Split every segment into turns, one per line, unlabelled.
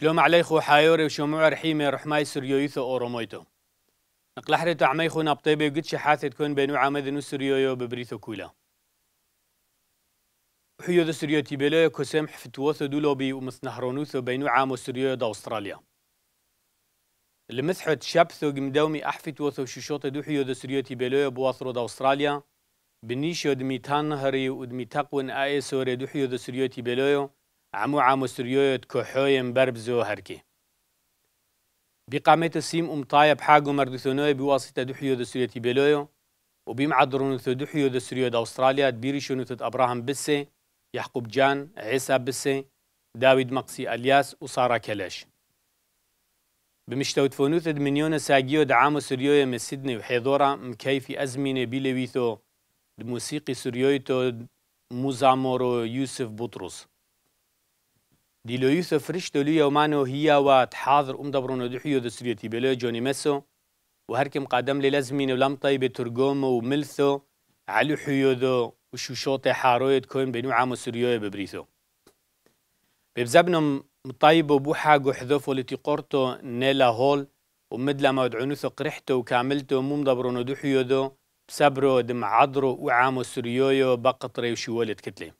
شلوم عليخو حايوري وشموع رحيمي رحماي سريويثو أورومويتو نقلحرتو عميخو نابطيبي وقد شحاثة تكون بينو عامذنو سريويو ببريثو كولا حيو ذا سريو تيبيلو كسم حفتوثو دولوبي ومثنهرونوثو بينو عامو سريو دا أستراليا المسحت شابثو قمدومي أحفتوثو شوشوطة دو حيو ذا سريو تيبيلو بواثرو دا أستراليا بنيشو دمي تانهري ودمي تقون آي سوري دو حيو ذا سريو تيبيلو عمو عامو سريو تكوحوين بربزو هركي بقامة سيم أم طايب حاجو مردثونوي بواسطة دحيو ذا سوريا تيبيلويو وبيمعدرون ثو دحيو ذا سوريا دا أستراليا تبيريشونو ثو أبراهام بسي يعقوب جان عيسى بسي داويد مقسي الياس وسارة كلاش بمشتوت فونوث مليون ساجيو دعامو سوريويا من سيدني وحيضورا مكيفي أزمينة بيلويثو الموسيقي سوريويتو موزامورو يوسف بطرس ديلو يوسف رشتو لي يومانو هي وتحاضر أم دبرونو دحيو دسريتي بلو جوني مسو وهركم قادم لي لازمين ولم طيب ترجومو وملثو علو حيودو وشوشوط حارويت كون بينو عامو سريوي ببريثو ببزبنم مطيب وبوحا قحذوف ولتي قرطو نيلا هول ومدلا ما ودعونوثو قرحتو مم دبرونو دحيو دو بسبرو دم عضرو وعامو سريويو بقطري وشوالت كتلي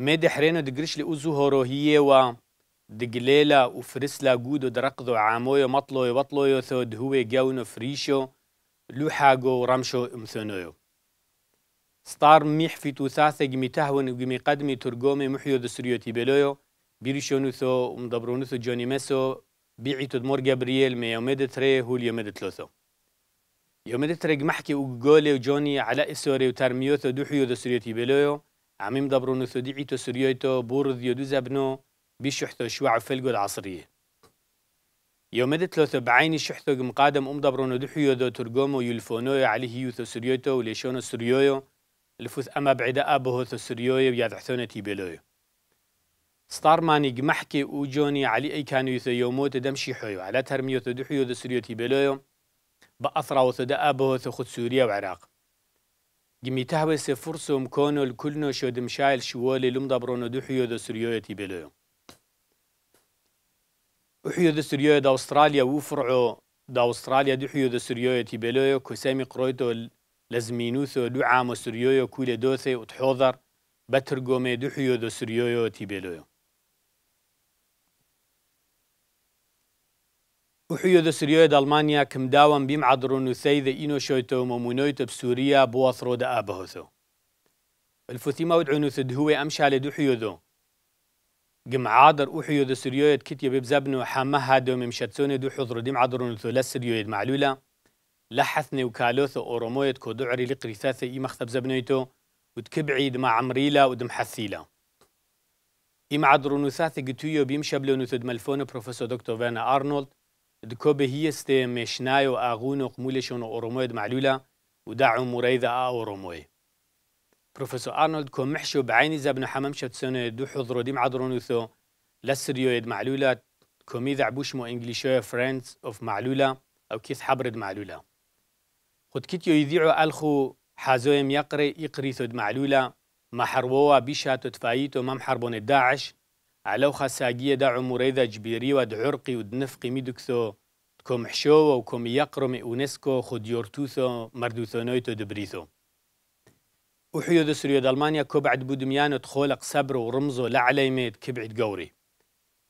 ميدي حرينو دقرش لي أوزو هوروهية و دقليلا وفرسلا قودو درقضو عامويو مطلويو بطلويو ثو دهوي جاونو فريشو لوحاقو رمشو امثونويو. ستار ميح في توثاثة جمي تهون وجمي قدمي ترجومي محيو دسريو تيبلويو بيريشونو ثو مدبرونو ثو جوني مسو بيعي تدمور جابرييل مي يوميد تري هول يوميد ثلاثة يوميد تري محكي وجولي وجوني على إسوري وترميو ثو دوحيو دسريو تيبلويو عميم دبرونو ثديعيتو سريويتو بورد يدو زبنو بيشحتو شوع فلقو العصرية. يومد ثلاثة بعيني شحتو مقادم أم دبرونو دحيو دو ترجومو يلفونو عليه يوثو سريوتو وليشونو سريويو. الفوث أما بعد أبو ثو سريويو يادحثونة تيبلويو ستار ماني جمحكي وجوني علي أي كانوا يثو يوموت دمشي حيو على ترميو ثو دحيو دو سريو تيبلويو بأثرا وثو دا أبو ثو خد سوريا وعراق. جمي تهوس فرصو مكونو الكلنو شود مشايل شوالي لمدا برونو دو حيو دو سريوية بلو. وحيو دو سريوية دا أستراليا وفرعو دا أستراليا دو حيو دو سريوية بلو. كسامي قرويتو لزمينوثو دو عامو سريوية كولي دوثي وتحوذر بترقومي دو حيو دو سريوية بلو. وحيو سريو دا ألمانيا كم داوم بيم عدرون وثيذ إنو شويتو ممونويتو بسوريا بوثرو دا آبهوثو. الفثيمة ودعونو ثدهوي أمشى لدو حيوذو قم عادر وحيو ذا سريو كتيا ببزبنو حامة هادو ممشتسوني دو حضر ديم عدرون ثو سريو معلولة لحثني أورومويت كو دعري لقريثاثي إي مختب زبنويتو وتكبعي دم عمريلا ودم حثيلا. إما عدرون ثاثي قتويو بيمشبلو نثد ملفون بروفيسور دكتور فانا أرنولد دكوبه هي است مشناي وأغون وقمولشون أورومويد معلولة ودعوا مريضة أوروموي بروفيسور أرنولد كون محشو بعيني زبن حمام سنة دو حضرو ديم عدرونوثو لسريويد معلولة كوميذا عبوشمو إنجليشوية فريندز أوف معلولة أو كيث حبرد معلولة. خد كيتيو يذيعو ألخو حازويم يقري يقريثود معلولة ما حربوا بيشاتو تفايتو ما محربون الداعش علو خساقية دا عمريدا جبيري ود عرقي ود نفقي ميدوكثو كوم حشو وكوم يقرم اونسكو خود يورتوثو مردوثونويتو دبريثو وحيو دو سريو ألمانيا كو بعد بودميانو تخولق صبر ورمزو لعليميت كبعد قوري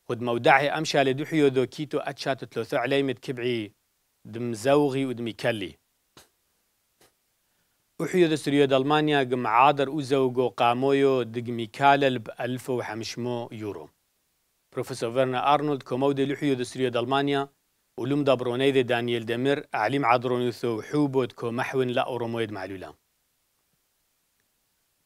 خود مودعي أمشى لدوحيو دو كيتو أتشاتو تلوثو عليميت كبعي دمزوغي ودميكلي وحيو سريود ألمانيا قم عادر أوزوغو قامويو دق ميكالل ب 1500 يورو. بروفيسور فيرنا أرنولد كومودي لحيو سريود ألمانيا ولوم دابرونيد دانييل دمير عليم عادرونيثو حوبود كو محون لا أورومويد معلولا.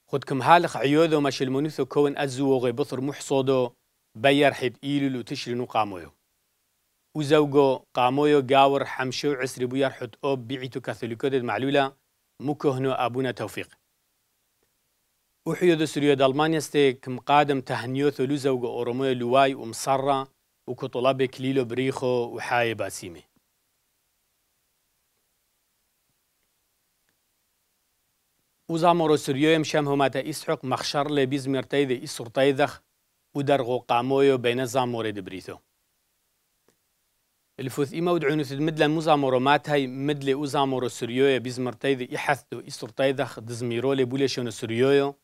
خدكم هالخ عيوذو ماشي المونيثو كون أزوغي بطر محصودو بير حد إيلو تشرينو قامويو وزوغو قامويو قاور حمشو عسري بو يرحد أوب بيعيتو كاثوليكودد معلولا مكهنو أبونا توفيق. وحيو سوريا ألمانيا ستيك مقادم تهنيو ثلوزة وأورومية لواي ومصرة وكطلاب كليلو بريخو وحاي باسيمي. وزامورو سوريو يمشام هماتا إسحق مخشر لبيز مرتيذ إسر طيذخ ودرغو قامويو بين زاموري دبريثو. الفوث إما ودعونو ثد مدلا مزامورو ماتهاي مدلي أوزامورو سريويا بيزمرتايد إحثو إسرتايدخ دزميرولي بوليشونو سريويو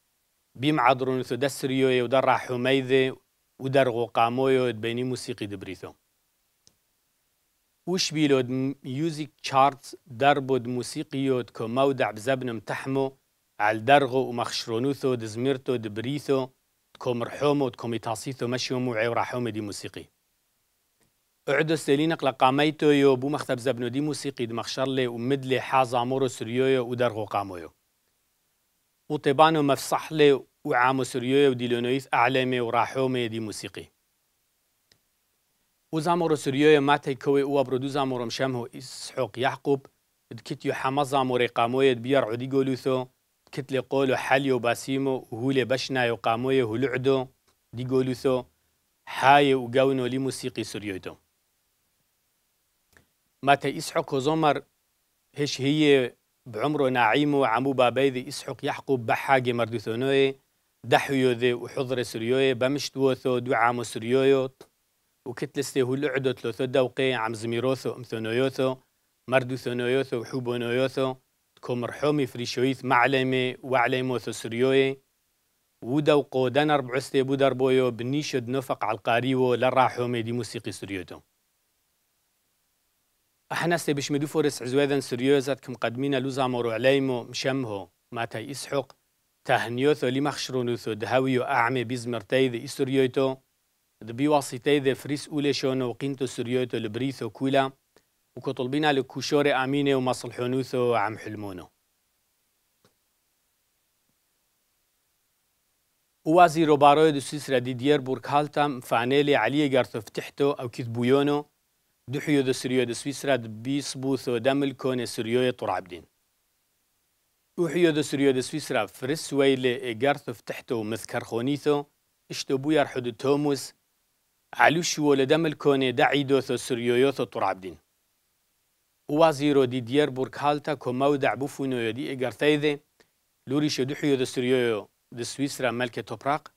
بيم عدرونو ثد سريويا ودرع حميذي ودرغو قامويو بيني موسيقي دبريثو وش بيلود ميوزيك تشارتس دربود موسيقيود كو مودع بزبن متحمو على درغو ومخشرونوثو دزميرتو دبريثو تكو مرحومو تكو ميتاسيثو مشيومو عيو راحومي دي موسيقي اعدو سيلينق لقاميتو يو بو مختب زبنو دي موسيقي دمخشرلي ومدلي حازا مورو سريويو ودرغو قامويو وطيبانو مفصحلي وعامو سريويو وديلونويث أعلامي وراحومي دي موسيقي وزامورو سريويو ماتي كوي وابرو دو زامورو مشامهو إسحوق يعقوب دكتيو حما زاموري قاموية بيار عدي قولوثو كتلي قولو حاليو باسيمو وهولي بشنا قاموية هلعدو دي قولوثو حاي وقاونو لي موسيقي ماتي إسحوق وزمر هش هي بعمره نعيمو عمو بابيذي إسحوق يعقوب بحاجة مردوثونوي دحيو ذي وحضر سريوي بمشتوثو دو عامو سريويو وكتلستي هو لعدو تلوثو دوقي عم زميروثو امثونويوثو مردو ثونويوثو وحوبونويوثو. تكو مرحومي فريشويث معلمي وعليموثو سريوي. ودوقو دنر بعستي بودر بويو بنيشد نفق على القاريو لراحومي دي موسيقي سريوتو. أحنا سي بش مدو فورس عزوذن سريوزات كم قدمينا لوزامورو عليمو مشمهو ماتا إسحق تهنيوثو لمخشرونوثو دهاويو أعمي بيزمرتايذ إسريوتو بواسطه فريس أوليشون وقيمتو سريوتو لبريثو كولا وكطلبينا لكوشور أمينة ومصلحونوثو عم حلمونو. وزير باروي دو سويسرا ديدير بوركالتا فانيلي عليه قرثو فتحتو أو كذبويونو دحيو دو سريو دو سويسرا بيسبوثو دمل كون سريو طرعبدين وحيو دو سريو دو سويسرا فرس ويلي قرثو فتحتو مثكر خونيثو إشتو بوير حدو توموس. علوشو لدم الكوني دعي دوثو سريويوثو طرعبدين وازيرو دي دير بوركالتا كو مودع بوفونو يدي اقرتايذي لوري شدوحيو دو سريويو دو سويسرا ملكة توبراق.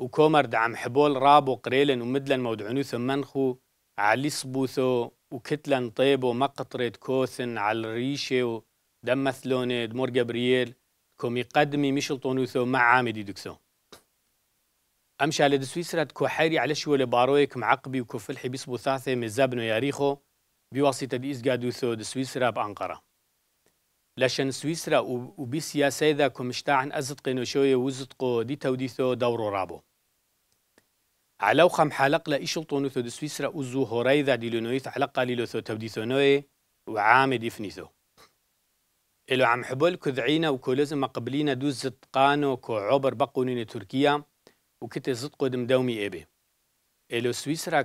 وكومر دعم حبول رابو قريلن ومدلن مودعنوثو منخو علي صبوثو وكتلن طيبو مقطرة كوثن على الريشة ودمثلوني دمور جبريل كومي قدمي مشلطونوثو مع عامدي دكسو. أمشي على سويسرا كو حيري على شو بارويك معقبي وكو فلحي بيصبو ثاثة من زابنو ياريخو بواسطة دي سويسرا بأنقرة. لشان سويسرا وبسياسة ذا كمشتاعن أزد قينوشوية وزدقو دي توديثو دورو رابو. على خم حلق لا إشلطونوثو دي سويسرا وزو هوريذا دي لونويث على قليلوثو توديثونوي وعامد يفنيثو إلو عم حبول كذعينا وكولزم قبلينا دوز زدقانو كو عبر بقونين تركيا وكتي صدقو دم دومي إيبي إلو سويسرا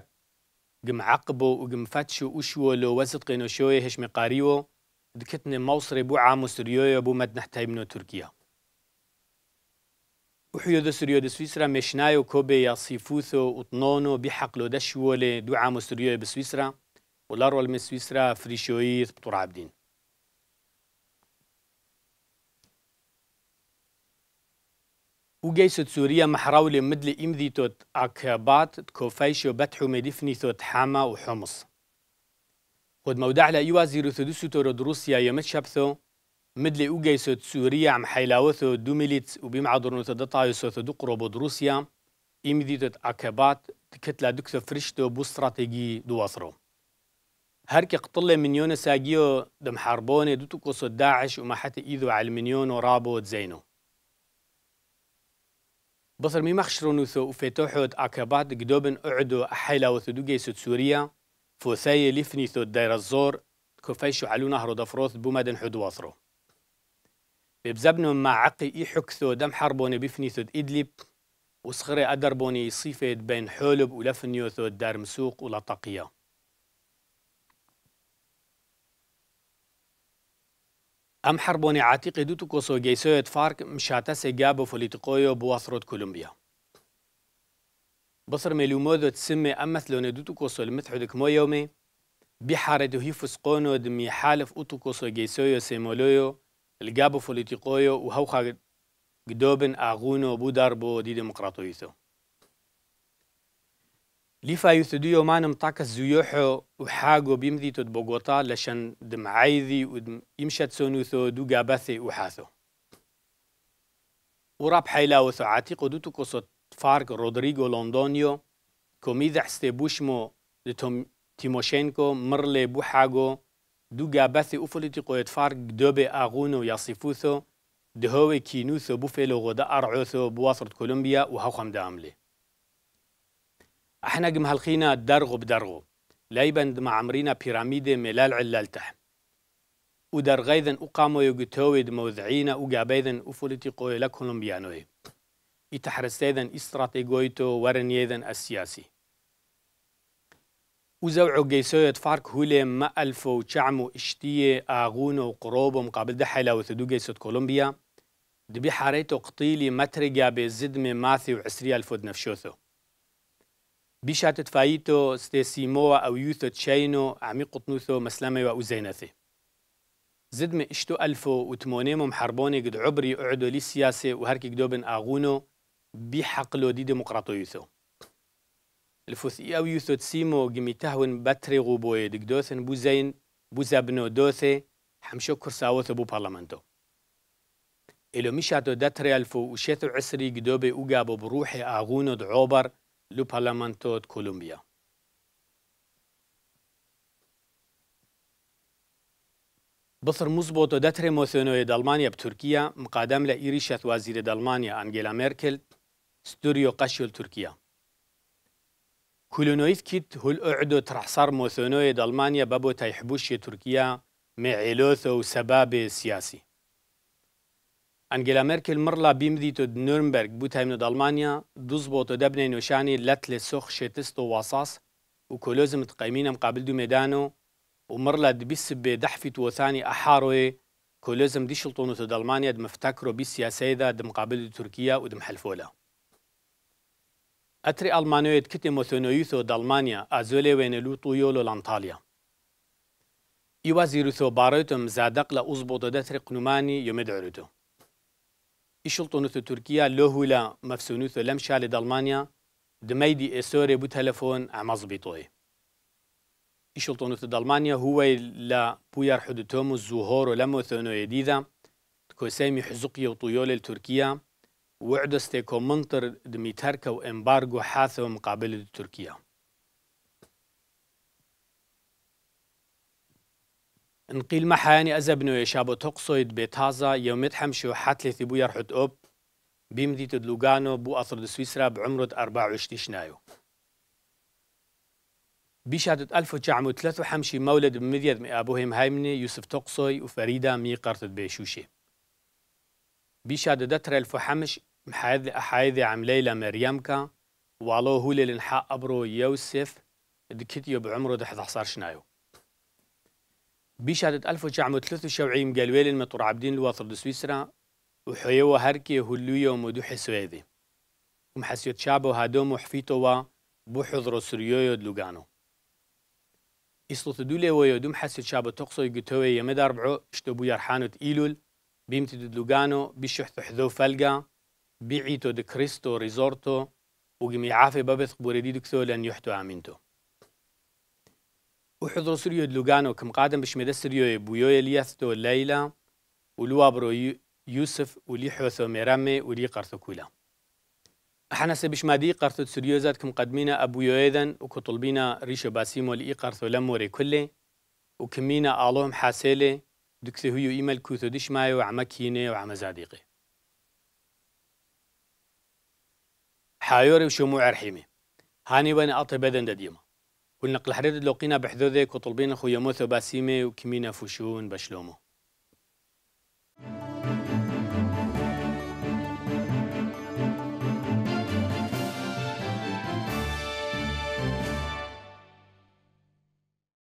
قم عقبو وقم فتشو وشو لو وسط قينو شوية هش مقاريو دكتني موصري بو عامو سريويا بو مد نحتاي منو تركيا. وحيو دو سريو دو سويسرا مشنايو كوبي يا صيفوثو وطنونو بحقلو دو عامو سريويا بسويسرا ولارول من سويسرا فريشويث بطور عبدين وجيسة سوريا محراولة مدل إمذي توت أكبات تكوفيش وبتحو مدفني توت حاما وحمص خد مودع لا يوازيرو ثدوسو تورد روسيا يمت شبثو مدل وجيسة سوريا عم حيلاوثو دو ميليتس وبيمعدرنو تدطايسو ثدو قربود روسيا. إمذي توت أكبات تكتلا دكثو فرشتو بو استراتيجي دواسرو هركي قطلة منيون ساقيو دم حربوني دوتو قصو داعش وما حتى إيذو على المنيون ورابو زينو. بصر مي مخشرونوثو وفتوحود أكبات قدوبن أعدو أحيلا وثدوغي سود سوريا. فوثاي لفنيثو داير الزور كوفيشو علو نهر دفروث بومدن حد ببزبنو مع عقي إي حكثو دم حربوني بفنيثو إدلب وصخري أدربوني صيفيد بين حولب ولفنيوثو دار مسوق ولطقية أم حربوني عاتق دوتو كوسو جيسويت فارك مشاتا سيجابو فوليتقويو بواثروت كولومبيا. بصر ميلومودو تسمي أمثلون دوتو كوسو المتحدك مو يومي بحارة هي فسقونو دمي حالف أوتو كوسو جيسويو سيمولويو الجابو فوليتقويو وهوخا قدوبن أغونو بودار بو دي ديمقراطويثو ليفا يثديو مانم طاكس زيوحو وحاجو بيمذي تد بوغوتا لشان دم عايذي ودم يمشت سونوثو دو جابثي وحاثو وراب حيلاوثو عتيق ودوتو كوسو فارك رودريغو لوندونيو كوميذح ستيبوشمو تيموشينكو مرلي بوحاجو دو جابثي أفلتي قويت فارك دوبي أغونو يصفوثو دهوي كينوثو بوفيلو غدا أرعوثو بواثرة كولومبيا وهوخم داملي إحنا قم هالخينا درغو بدرغو لايبند مع عمرينا بيراميدي ملال علالتح ودر غيذن أقامو يقتويد موذعينا وقابيذن أفولتي قوي لكولومبيانوي يتحرسيذن استراتيغويتو ورنيذن السياسي وزوعو جيسوية فارك هولي ما ألفو وشعمو اشتية آغونو وقروبو مقابل دحيلا وثدو جيسوت كولومبيا. دبي حاريتو قطيلي مترقا بزدمي ماثي وعسريا الفود نفشوثو بيشات تفايتو ستيسيموا أو يوثو تشينو عمي قطنوثو مسلمي وأوزينثي زدمي اشتو ألفو وتمونيمو محربوني قد عبري أعدو لي سياسي وهركي قدوبن آغونو بحقلو دي ديمقراطيوثو. الفوثي أو يوثو تسيمو جمي تهون باتري غوبوي. دقدوثن بو زين بو زابنو دوثي حمشو كرساوثو بو بارلمانتو إلو مشاتو داتري ألفو وشيثو عسري قدوبي أوغابو بروحي آغونو دعوبر لو بارلمانتو كولومبيا. بصر مزبوطو داتري موثونو دالمانيا بتركيا مقادم لإيريشات وزير دالمانيا أنجيلا ميركل. ستوريو قشيو تركيا. كولونويث كيت هل أعدو ترحصار موثونو دالمانيا بابو تيحبوش تركيا معيلوثو وسباب سياسي. أنجيلا ميركل مرلا بيمديتو نورنبرغ بوتاي من ألمانيا دوزبوتو دبني نوشاني لتل سوخ شيتستو واصاص وكولوزم تقيمين مقابل دو ميدانو ومرلا دبس بدحفة وثاني أحاروي كولوزم دي شلطونو تد ألمانيا دم افتكروا بالسياسة ذا دم قابل تركيا ودم حلفولا أتري ألمانيا كتي مثونيوثو دالمانيا أزولي وين لوطو يولو لانطاليا إيوازيروثو باروتم زادق لأزبوطو دتري قنوماني يمدعروتو إشلطونوثو تركيا لوهولا مفسونوثو لمشالي دالمانيا دميدي إسوري بو تلفون عمزبيطوي إشلطونوثو دالمانيا هو لا بوير حدوتومو الزهور لمو ثونو يديدا تكوسيمي حزقية وطيولي لتركيا. وعد وعدستيكو كومنتر دميتركا وإمبارغو حاثو مقابل تركيا. انقيل محاني أزبنو يشابو تقصيد بتازا يومت حمشو حتلي ثبو يرحد أوب بيمدي تدلوغانو بو أثر سويسرا بعمرة 24 شنايو. بشهادة 1953 مولد بمديد أبوهم هايمني يوسف تقصي وفريدة ميقرت بيشوشي. بشهادة 2005 محاذ حاذي عم ليلى مريمكا. والو هو اللي انحق ابرو يوسف. دكتيو بعمره 11 شنايو. بيشهد 1973 قال ويلن مطر عبدين الواثر دو سويسرا. وحيوة هركي هلو هلوية ومدوح سويدي. ومحسيو تشابو هادوم وحفيتو بوحضرو سريويو دلوغانو إسلط ويو ويودوم حسيو تشابو تقصو يقتوي بعو أربعو بو يرحانو تقيلول بيمتد دلوغانو بيشو حذو فلقا. بيعيتو دي كريستو ريزورتو وقمي عافي بابث بوريدي دكتو لن يحتو عمينتو وحضر سريو دلوغانو كم قادم بشمدة سريو بويو يليثتو ليلى ولوابرو يوسف ولي حوثو ميرامي ولي قرثو كولا أحنا سبش مادي قرثو سريو زاد كم قدمينا أبو يويذن وكطلبينا ريشو باسيمو لي قرثو لموري كله وكمينا آلوهم حاسيلي دكتو هيو إيميل كوثو ديش مايو وعما كيني حايوري وشموع رحيمي هاني بني أطي بدن دديما والنقل حريد لوقينا بحذوذك وطلبين خويا موثو باسيمي وكمينا فوشون بشلومو